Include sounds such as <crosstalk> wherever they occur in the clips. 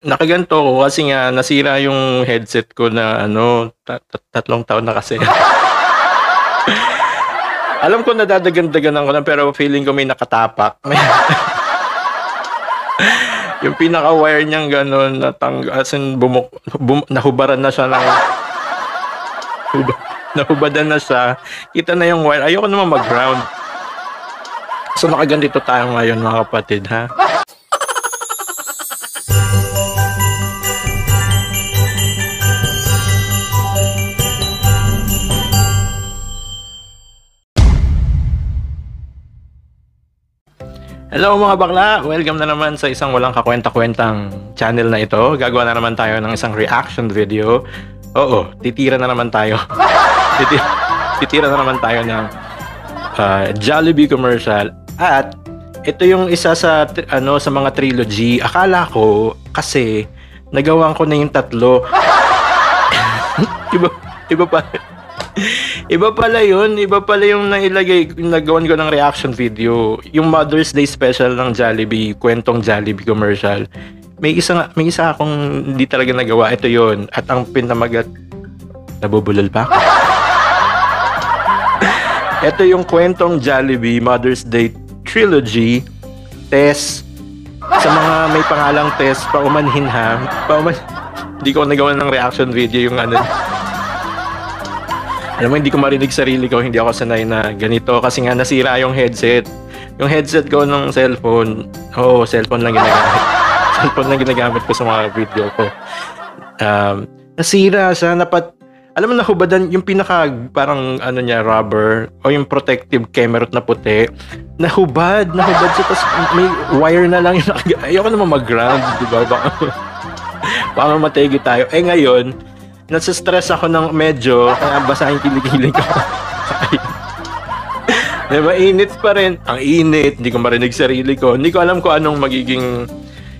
nakaganto ko kasi nga nasira yung headset ko na ano, tat- tat- tatlong taon na kasi. <laughs> Alam ko nadadagan-daganan lang pero feeling ko may nakatapak. <laughs> yung pinaka-wire niyang gano'n, natang, as in, bumuk, bum, nahubaran na siya ng, <laughs> huba, nahubadan na siya. Kita na yung wire. Ayoko naman mag-ground. So nakaganito tayo ngayon mga kapatid ha. Hello mga bakla! Welcome na naman sa isang walang kakwenta-kwentang channel na ito. Gagawa na naman tayo ng isang reaction video. Oo, titira na naman tayo. <laughs> titira, na naman tayo ng uh, Jollibee commercial. At ito yung isa sa ano sa mga trilogy. Akala ko kasi nagawa ko na yung tatlo. <laughs> iba iba pa iba pala yun. Iba pala yung nailagay, yung nagawan ko ng reaction video. Yung Mother's Day special ng Jollibee, kwentong Jollibee commercial. May isa, may isa akong hindi talaga nagawa. Ito yon At ang pinamagat, nabubulol pa <laughs> Ito yung kwentong Jollibee Mother's Day Trilogy. Test. Sa mga may pangalang test, paumanhin ha. Pauman... Hindi ko nagawa ng reaction video yung ano alam mo, hindi ko marinig sarili ko, hindi ako sanay na ganito kasi nga nasira yung headset. Yung headset ko ng cellphone, oh, cellphone lang ginagamit. <laughs> cellphone lang ginagamit ko sa mga video ko. Um, nasira siya, napat, alam mo nahubadan yung pinaka parang ano niya rubber o yung protective camera na puti nahubad nahubad siya tapos may wire na lang yung ayoko naman mag-ground di ba baka, <laughs> baka mategi tayo eh ngayon nasa-stress ako ng medyo, kaya basahin kilikili ko. <laughs> diba, init pa rin. Ang init, hindi ko marinig sarili ko. Hindi ko alam kung anong magiging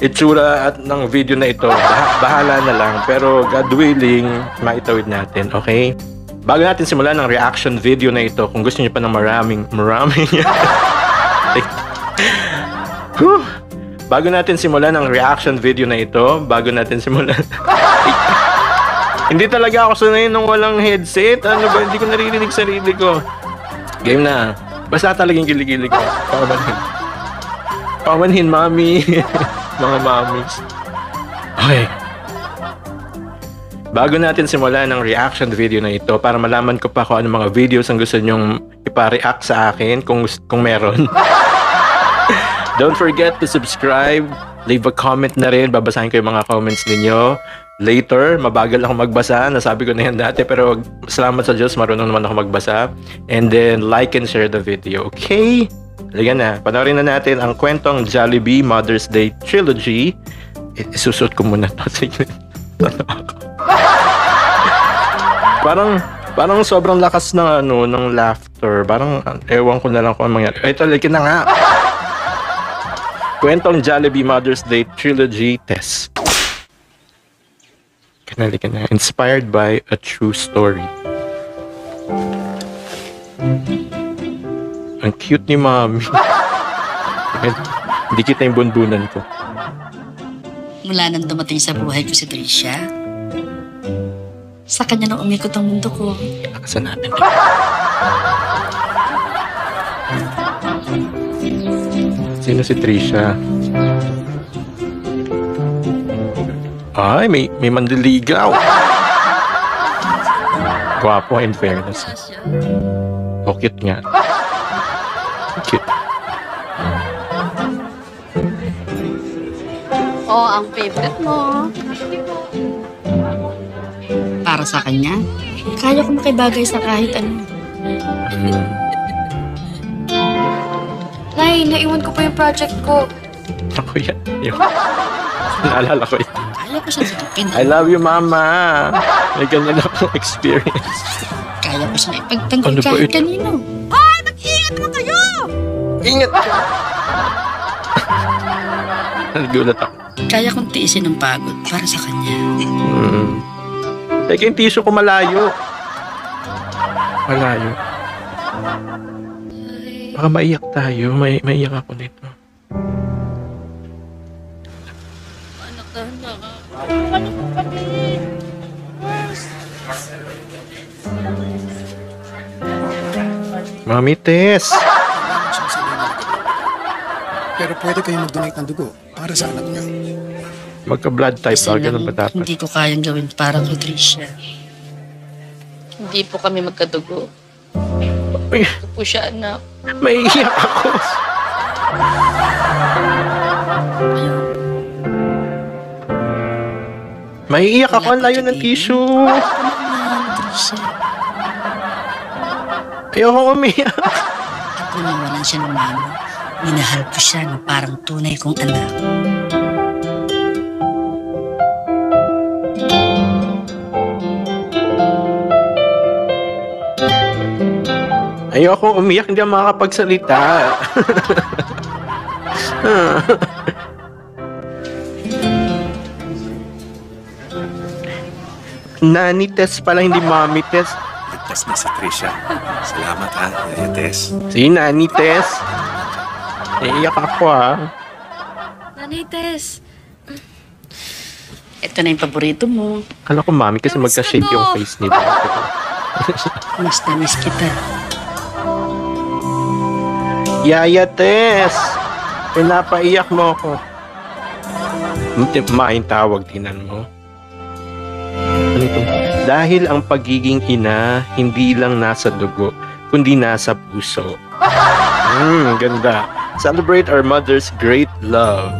itsura at ng video na ito. Bah- bahala na lang. Pero God willing, maitawid natin. Okay? Bago natin simulan ng reaction video na ito, kung gusto niyo pa ng maraming, maraming... <laughs> bago natin simulan ng reaction video na ito, bago natin simulan... <laughs> Hindi talaga ako sanay nung walang headset. Ano ba? Hindi ko naririnig sarili ko. Game na. Basta talagang kiligili ko. Pamanhin. Pamanhin, mami. <laughs> Mga mamis. Okay. Bago natin simulan ng reaction video na ito para malaman ko pa kung ano mga videos ang gusto nyong ipa-react sa akin kung, kung meron. <laughs> Don't forget to subscribe, leave a comment na rin, babasahin ko yung mga comments ninyo later. Mabagal ako magbasa. Nasabi ko na yan dati. Pero salamat sa Diyos, marunong naman ako magbasa. And then, like and share the video. Okay? Halika na. Panoorin na natin ang kwentong Jollibee Mother's Day Trilogy. Isusot ko muna to. <laughs> Sige. parang parang sobrang lakas ng ano ng laughter. Parang ewan ko na lang kung ano mangyari. Ay, talaga na nga. Kwentong Jollibee Mother's Day Trilogy Test. Kanali ka na. Inspired by a true story. Ang cute ni mami. <laughs> Hindi kita yung bunbunan ko. Mula nang dumating sa buhay ko si Tricia, sa kanya nang umikot ang mundo ko. Lakasan natin. Si Tricia? Ay, may, may mandiligaw. Gwapo in fairness. O, oh, cute nga. Cute. Oh, ang favorite mo. Para sa kanya, kaya ko makibagay sa kahit ano. Hmm. Nay, naiwan ko pa yung project ko. Ako yan. Yung, naalala ko yan. Kaya ko siyang sakupin. I love you, mama. May ganyan akong experience. Kaya ko siyang ipagtanggol Ano ba kahit ito? kanino. Hoy, mag-ingat mo kayo! Ingat ka! Nagulat ako. Kaya kong tiisin ng pagod para sa kanya. Hmm. Teka, yung tissue ko malayo. Malayo. Baka maiyak tayo. May, maiyak ako nito. Anak, dahan Mami Tess! siya sa inyo. Pero pwede kayo mag-donate ng dugo para sa anak niyo. Magka-blood type Kasi ba? Ganun lang, ba dapat? hindi ko kayang gawin para kay Tricia. Hindi po kami magkadugo. Ito po siya, anak. may iyak ako. May iyak ako. Ang layo ng tissue. Ayoko umiyak. Nung nawalan siya ng mama, minahal ko siya na parang tunay kong anak. Ayoko umiyak. Hindi ako makakapagsalita. <laughs> Nani test pala, hindi mommy test. Ligtas na si Trisha. Salamat ha, Yaya Tess. Si Nani test. Naiiyak ako ah. Nanay Tess, Ito na yung paborito mo. Kala ko mami kasi Namiss magka-shape to. yung face nito. Mas <laughs> na-miss kita. Yaya Tess! Pinapaiyak mo ako. Hindi maing tawag tinan mo. Ano ito? Dahil ang pagiging ina, hindi lang nasa dugo, kundi nasa puso. Hmm, ganda. Celebrate our mother's great love.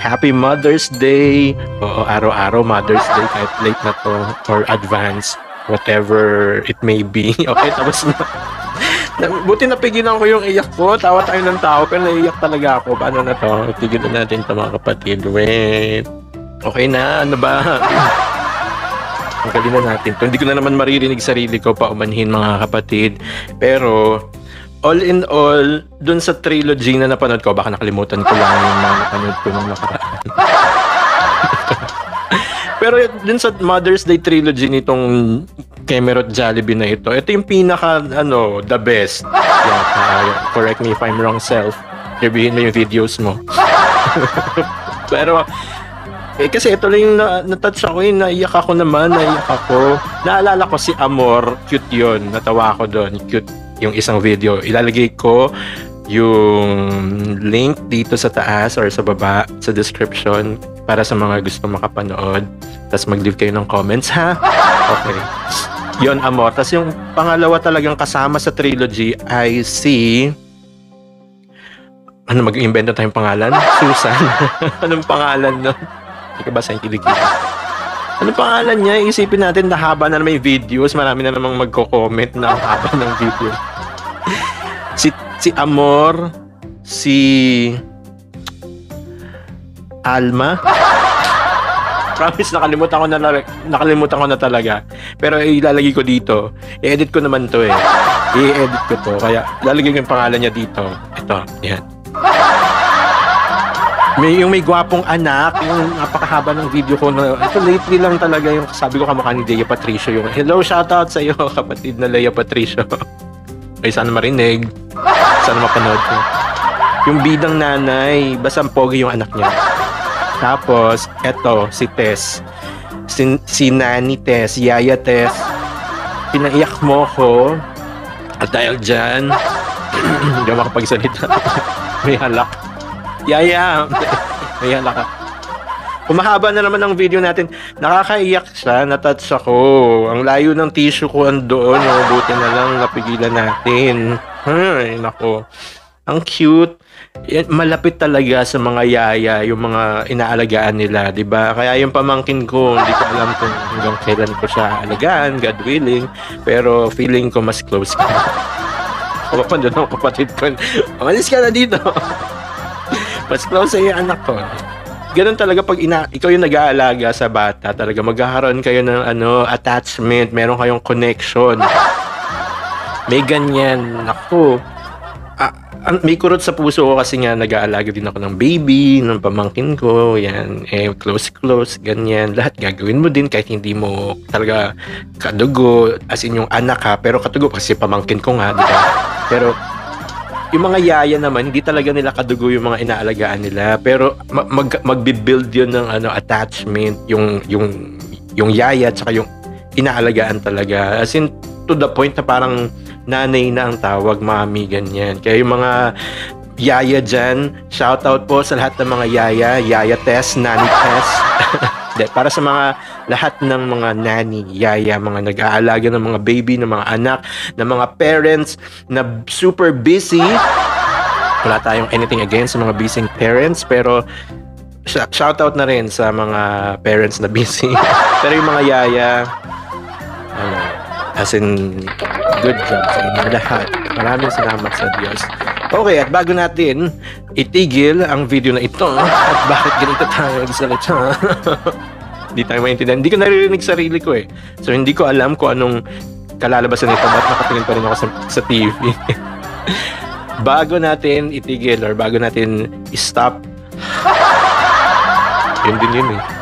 Happy Mother's Day! Oo, araw-araw Mother's Day kahit late na to or advance whatever it may be. <laughs> Okay, tapos na. Na- Buti napigilan ko yung iyak ko. Tawa tayo ng tao, pero naiiyak talaga ako. Paano na to? Tigilan natin ito mga kapatid. Wait. Okay na, ano ba? <laughs> Tanggalin na natin to. Hindi ko na naman maririnig sarili ko pa umanhin mga kapatid. Pero, all in all, dun sa trilogy na napanood ko, baka nakalimutan ko lang yung mga napanood ko nung nakaraan. <laughs> Pero dun sa Mother's Day trilogy nitong Kemerot Jollibee na ito, ito yung pinaka, ano, the best. Yata, correct me if I'm wrong, self. Sabihin mo yung videos mo. <laughs> Pero, eh, kasi ito lang yung na, na-touch ako yun, naiyak ako naman, naiyak ako. Naalala ko si Amor, cute yun, natawa ako doon, cute yung isang video. Ilalagay ko yung link dito sa taas or sa baba sa description para sa mga gusto makapanood. Tapos mag-leave kayo ng comments, ha? <laughs> Okay. Yon Amor. Tapos yung pangalawa talagang kasama sa trilogy ay si... Ano, mag-invento tayong pangalan? <laughs> Susan. <laughs> Anong pangalan nun? Hindi ka ba sa kilikita? Anong pangalan niya? Isipin natin na haba na yung videos. Marami na namang magko-comment na ang haba ng video. si, si Amor, si Alma. Promise, nakalimutan ko na nakalimutan ko na talaga. Pero ilalagay ko dito. I-edit ko naman to eh. I-edit ko to. Kaya lalagay ko yung pangalan niya dito. Ito, yan. May, yung may gwapong anak, yung napakahaba ng video ko na, ito lately lang talaga yung sabi ko kamukha ni Leia Patricio yung, hello, shoutout sa iyo, <laughs> kapatid na Leia Patricio. Ay, sana marinig. Sana mapanood ko. Yung bidang nanay, basta pogi yung anak niya. Tapos, eto, si Tess. Si, si Nani Tess, Yaya Tess. Pinaiyak mo ko. At dahil dyan, <clears throat> hindi ako makapagsalita. <laughs> May halak. Yaya! <laughs> May halak. Kumahaba na naman ang video natin. Nakakaiyak siya, natouch ako. Ang layo ng tissue ko andoon. Oh, buti na lang napigilan natin. Ay, nako. Ang cute. Malapit talaga sa mga yaya, yung mga inaalagaan nila, 'di ba? Kaya yung pamangkin ko, hindi ko alam kung hanggang kailan ko siya alagaan, God willing, pero feeling ko mas close ka. <laughs> Ako pa doon ang kapatid ko. Umalis ka na dito. <laughs> mas close iyo anak ko. Ganun talaga pag ina, ikaw yung nag-aalaga sa bata, talaga magkakaroon kayo ng ano, attachment, meron kayong connection. May ganyan. Naku. May kurot sa puso ko kasi nga nag-aalaga din ako ng baby, ng pamangkin ko, yan, eh, close, close, ganyan, lahat gagawin mo din kahit hindi mo talaga kadugo, as in yung anak ha, pero katugo kasi pamangkin ko nga, di ba? Pero, yung mga yaya naman, hindi talaga nila kadugo yung mga inaalagaan nila. Pero ma- mag, magbi-build yun ng ano, attachment, yung, yung, yung yaya at yung inaalagaan talaga. As in, to the point na parang nanay na ang tawag, mami, ganyan. Kaya yung mga yaya dyan, shout out po sa lahat ng mga yaya, yaya test, nanny test. <laughs> De, para sa mga lahat ng mga nanny, yaya, mga nag-aalaga ng mga baby, ng mga anak, ng mga parents na super busy. Wala tayong anything against sa mga busy parents, pero sh- shout out na rin sa mga parents na busy. <laughs> pero yung mga yaya, as in, good job sa inyo lahat. Maraming salamat sa Diyos. Okay, at bago natin itigil ang video na ito, at bakit ganito tayo nagsalita, <laughs> hindi tayo maintindihan. Hindi ko naririnig sarili ko eh. So, hindi ko alam kung anong kalalabasan nito. Ba't nakatingin pa rin ako sa, sa TV? <laughs> bago natin itigil or bago natin i-stop, <laughs> yun din yun eh.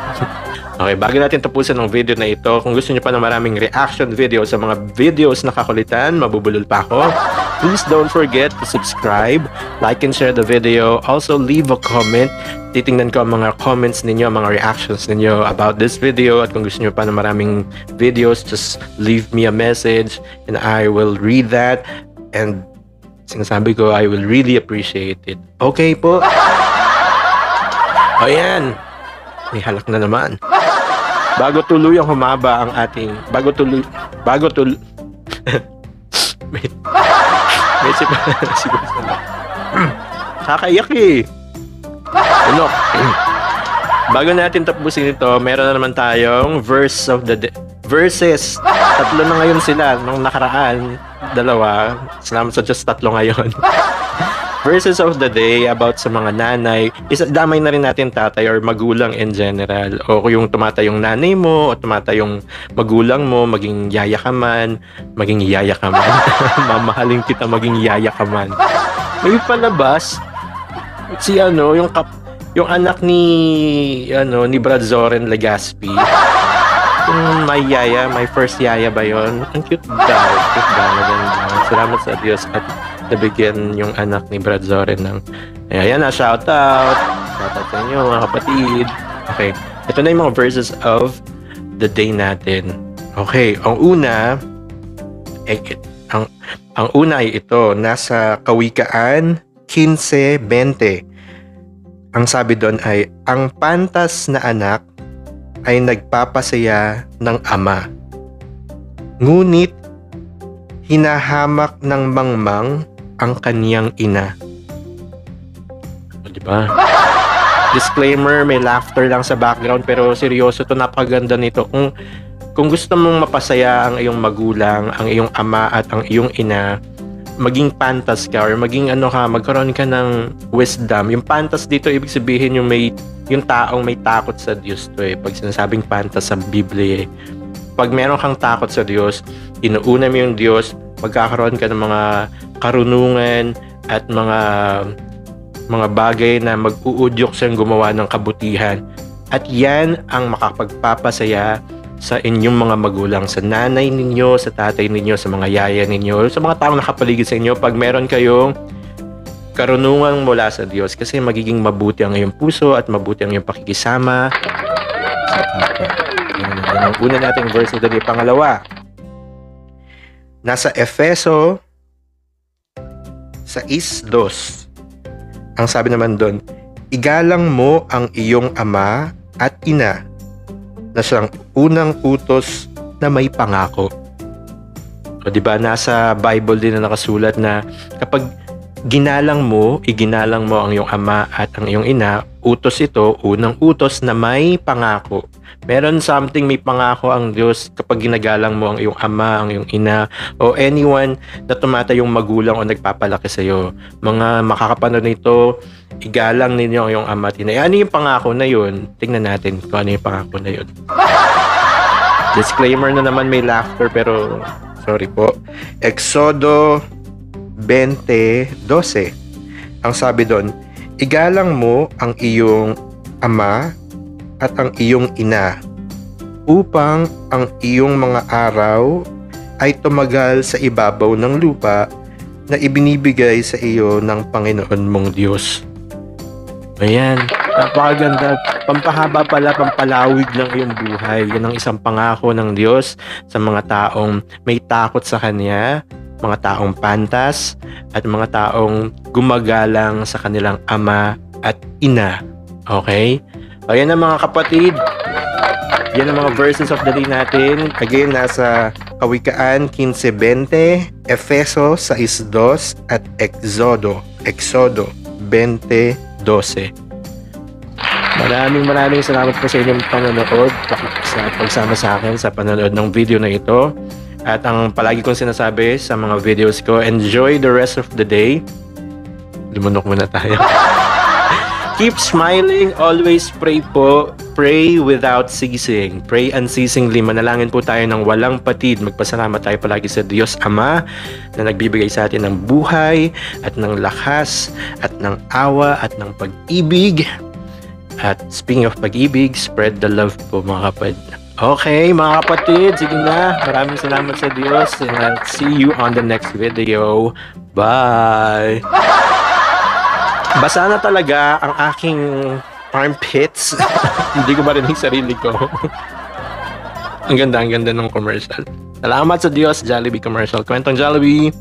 Okay, bago natin tapusin ang video na ito, kung gusto niyo pa ng maraming reaction video sa mga videos na kakulitan, mabubulol pa ako, please don't forget to subscribe, like and share the video. Also, leave a comment. Titingnan ko ang mga comments ninyo, mga reactions ninyo about this video. At kung gusto niyo pa ng maraming videos, just leave me a message and I will read that. And sinasabi ko, I will really appreciate it. Okay po? <laughs> O yan. May halak na naman. Bago tuluyang humaba ang ating bago tuloy bago tul <laughs> may may si siguro sana. Kakaiyak eh. Ano? <clears throat> Bago natin tapusin ito, meron na naman tayong verse of the day. Verses. Tatlo na ngayon sila. Nung nakaraan, dalawa. Salamat sa Diyos, tatlo ngayon. <laughs> verses of the day about sa mga nanay. Isa, damay na rin natin tatay or magulang in general. O yung tumatay yung nanay mo, o tumatay yung magulang mo, maging yaya ka man, maging yaya ka man. <laughs> Mamahalin kita maging yaya ka man. May palabas, si ano, yung kap, yung anak ni ano ni Brad Zoren Legaspi. Yung my yaya, my first yaya ba yon? Ang cute daw, cute daw, maganda. Salamat sa Diyos at nabigyan yung anak ni Brad Zoren ng ayan na, shout out shout out sa inyo mga kapatid. Okay, ito na yung mga verses of the day natin. Okay, ang una eh, ang, ang una ay ito nasa Kawikaan 15.20 ang sabi doon ay ang pantas na anak ay nagpapasaya ng ama. Ngunit hinahamak ng mangmang ang kaniyang ina. O, di ba? <laughs> Disclaimer, may laughter lang sa background pero seryoso to napakaganda nito. Kung kung gusto mong mapasaya ang iyong magulang, ang iyong ama at ang iyong ina, maging pantas ka or maging ano ka, magkaroon ka ng wisdom. Yung pantas dito ibig sabihin yung may yung taong may takot sa Diyos to eh. Pag sinasabing pantas sa Biblia eh. Pag meron kang takot sa Diyos, inuuna mo yung Diyos, magkakaroon ka ng mga karunungan at mga mga bagay na mag-uudyok sa gumawa ng kabutihan. At yan ang makapagpapasaya sa inyong mga magulang, sa nanay ninyo, sa tatay ninyo, sa mga yaya ninyo, sa mga taong nakapaligid sa inyo pag meron kayong karunungan mula sa Diyos kasi magiging mabuti ang iyong puso at mabuti ang iyong pakikisama yan ang una nating verse of the day. Pangalawa, nasa Efeso 6.2. Ang sabi naman doon, Igalang mo ang iyong ama at ina na siyang unang utos na may pangako. O di ba nasa Bible din na nakasulat na kapag ginalang mo, iginalang mo ang iyong ama at ang iyong ina, utos ito, unang utos na may pangako. Meron something may pangako ang Diyos kapag ginagalang mo ang iyong ama, ang iyong ina, o anyone na tumata yung magulang o nagpapalaki sa iyo. Mga makakapanood nito, igalang ninyo ang iyong ama at ina. Eh, ano yung pangako na yun? Tingnan natin kung ano yung pangako na yun. <laughs> Disclaimer na naman may laughter pero sorry po. Exodo 20.12 Ang sabi doon, Igalang mo ang iyong ama at ang iyong ina upang ang iyong mga araw ay tumagal sa ibabaw ng lupa na ibinibigay sa iyo ng Panginoon mong Diyos. Ayan, napakaganda. Pampahaba pala, pampalawig ng iyong buhay. Yan ang isang pangako ng Diyos sa mga taong may takot sa Kanya, mga taong pantas, at mga taong gumagalang sa kanilang ama at ina. Okay? Ayan na mga kapatid. Yan ang mga verses of the day natin. Again, nasa Kawikaan 15.20, Efeso 6.2, at Exodo, Exodo 20.12. Maraming maraming salamat po sa inyong panonood sa pagsama sa akin sa panonood ng video na ito. At ang palagi kong sinasabi sa mga videos ko, enjoy the rest of the day. Lumunok muna tayo. <laughs> Keep smiling, always pray po. Pray without ceasing. Pray unceasingly. Manalangin po tayo ng walang patid. Magpasalamat tayo palagi sa Diyos Ama na nagbibigay sa atin ng buhay at ng lakas at ng awa at ng pag-ibig. At speaking of pag-ibig, spread the love po mga kapatid. Okay, mga kapatid, sige na. Maraming salamat sa Diyos and I'll see you on the next video. Bye! <laughs> Basa na talaga ang aking armpits. <laughs> Hindi ko marinig sarili ko. ang ganda, ang ganda ng commercial. Salamat sa Diyos, Jollibee commercial. Kwentong Jollibee.